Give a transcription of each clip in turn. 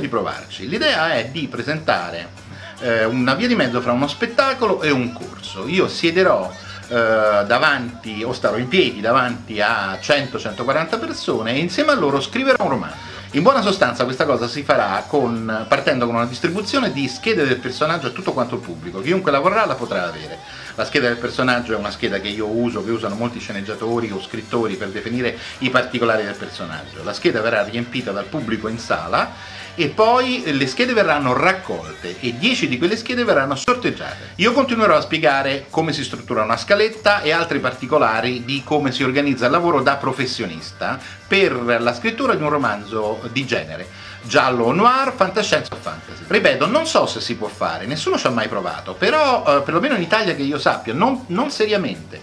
di provarci. L'idea è di presentare eh, una via di mezzo fra uno spettacolo e un corso. Io siederò eh, davanti, o starò in piedi davanti a 100-140 persone e insieme a loro scriverò un romanzo. In buona sostanza questa cosa si farà con, partendo con una distribuzione di schede del personaggio a tutto quanto il pubblico, chiunque la vorrà la potrà avere. La scheda del personaggio è una scheda che io uso, che usano molti sceneggiatori o scrittori per definire i particolari del personaggio. La scheda verrà riempita dal pubblico in sala e poi le schede verranno raccolte e 10 di quelle schede verranno sorteggiate. Io continuerò a spiegare come si struttura una scaletta e altri particolari di come si organizza il lavoro da professionista per la scrittura di un romanzo di genere giallo noir, fantascienza o fantasy. Ripeto, non so se si può fare, nessuno ci ha mai provato, però eh, perlomeno in Italia che io sappia, non, non seriamente.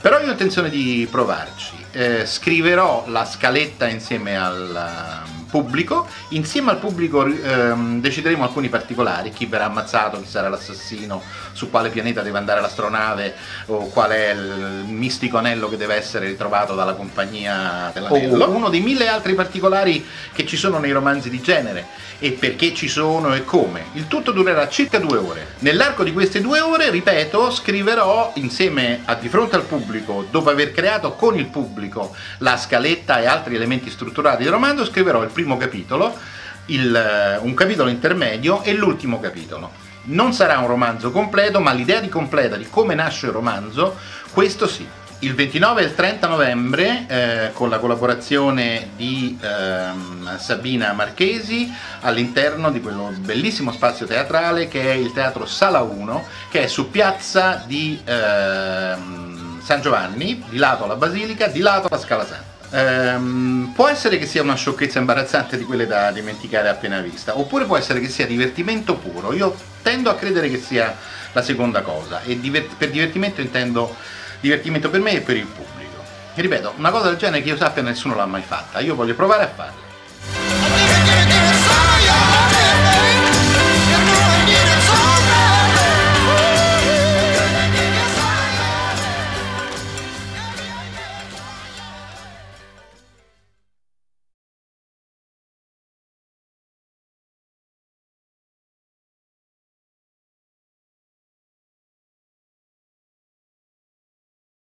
Però io ho intenzione di provarci. Eh, scriverò la scaletta insieme al pubblico, insieme al pubblico ehm, decideremo alcuni particolari, chi verrà ammazzato, chi sarà l'assassino, su quale pianeta deve andare l'astronave o qual è il mistico anello che deve essere ritrovato dalla compagnia dell'anello. Uno dei mille altri particolari che ci sono nei romanzi di genere e perché ci sono e come. Il tutto durerà circa due ore. Nell'arco di queste due ore, ripeto, scriverò insieme a di fronte al pubblico, dopo aver creato con il pubblico la scaletta e altri elementi strutturati del romanzo, scriverò il primo primo capitolo, il, eh, un capitolo intermedio e l'ultimo capitolo. Non sarà un romanzo completo, ma l'idea di completa di come nasce il romanzo, questo sì. Il 29 e il 30 novembre, eh, con la collaborazione di ehm, Sabina Marchesi, all'interno di quello bellissimo spazio teatrale che è il Teatro Sala 1, che è su piazza di ehm, San Giovanni, di lato la Basilica, di lato la Scala Santa. Ehm, può essere che sia una sciocchezza imbarazzante di quelle da dimenticare appena vista, oppure può essere che sia divertimento puro. Io tendo a credere che sia la seconda cosa, e divert per divertimento intendo divertimento per me e per il pubblico. E ripeto, una cosa del genere che io sappia nessuno l'ha mai fatta, io voglio provare a farla.